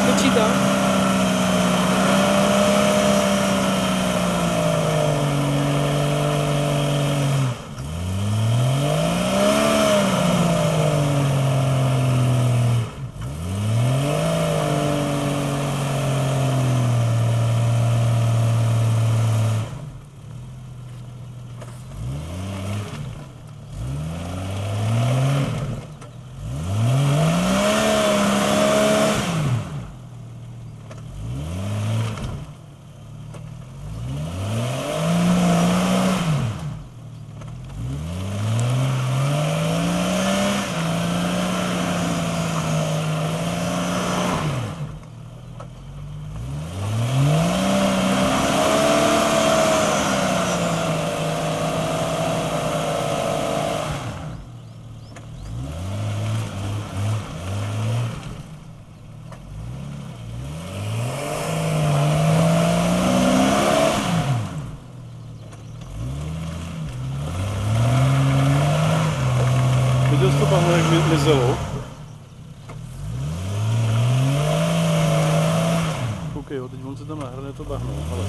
da multidão. Viděl jsi to tam, jak mi- mizelo? Koukej, jo, teď on se tam nahrne to bahno, ale...